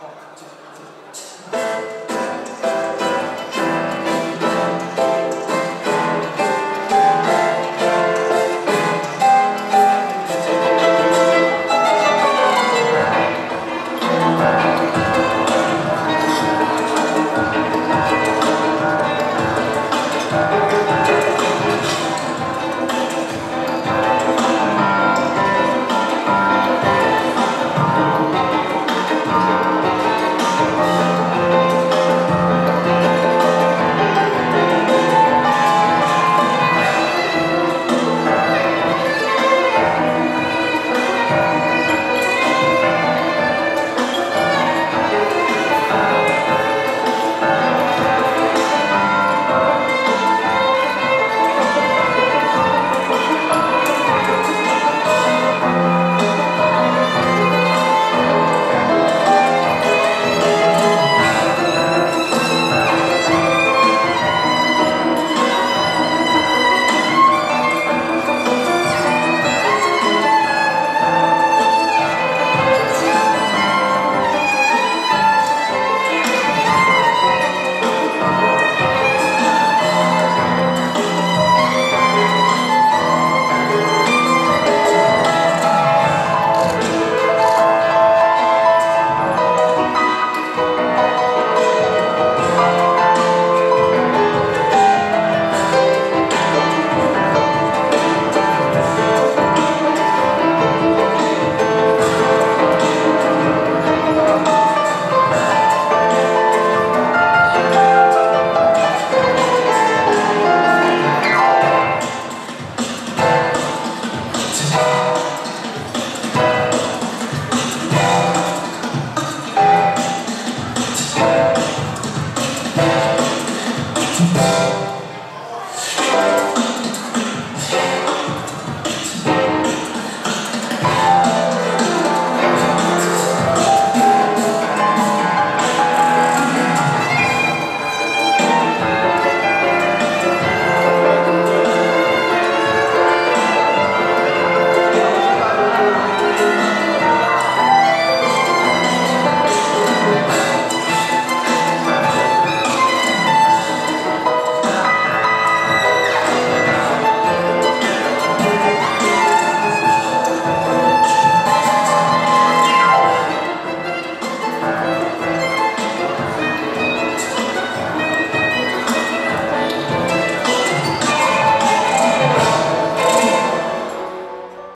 Oh,